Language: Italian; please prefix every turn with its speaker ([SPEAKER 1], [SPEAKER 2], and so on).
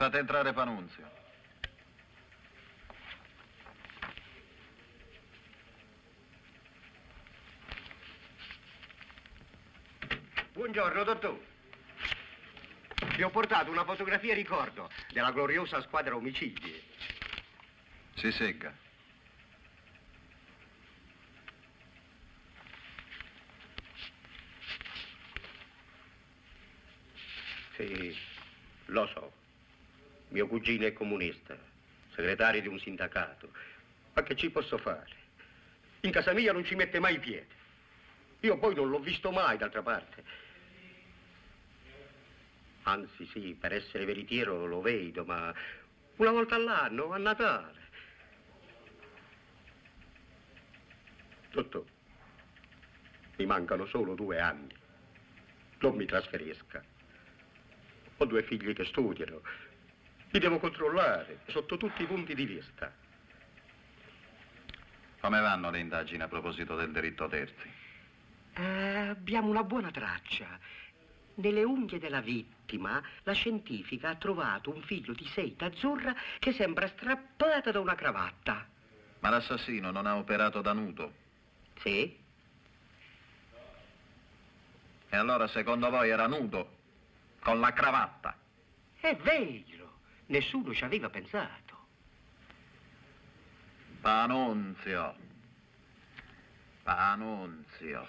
[SPEAKER 1] Fate entrare Panunzio.
[SPEAKER 2] Buongiorno, dottor. Vi ho portato una fotografia ricordo della gloriosa squadra omicidi.
[SPEAKER 1] Si segga.
[SPEAKER 2] Sì, lo so. Mio cugino è comunista, segretario di un sindacato. Ma che ci posso fare? In casa mia non ci mette mai piede. Io poi non l'ho visto mai, d'altra parte. Anzi, sì, per essere veritiero lo vedo, ma una volta all'anno, a Natale. Dottor, mi mancano solo due anni. Non mi trasferisca. Ho due figli che studiano. Li devo controllare sotto tutti i punti di vista.
[SPEAKER 1] Come vanno le indagini a proposito del delitto terzi?
[SPEAKER 2] Eh, abbiamo una buona traccia. Nelle unghie della vittima, la scientifica ha trovato un figlio di seta azzurra che sembra strappata da una cravatta.
[SPEAKER 1] Ma l'assassino non ha operato da nudo.
[SPEAKER 2] Sì?
[SPEAKER 1] E allora secondo voi era nudo? Con la cravatta?
[SPEAKER 2] È vero. Nessuno ci aveva pensato.
[SPEAKER 1] Panunzio. Panunzio.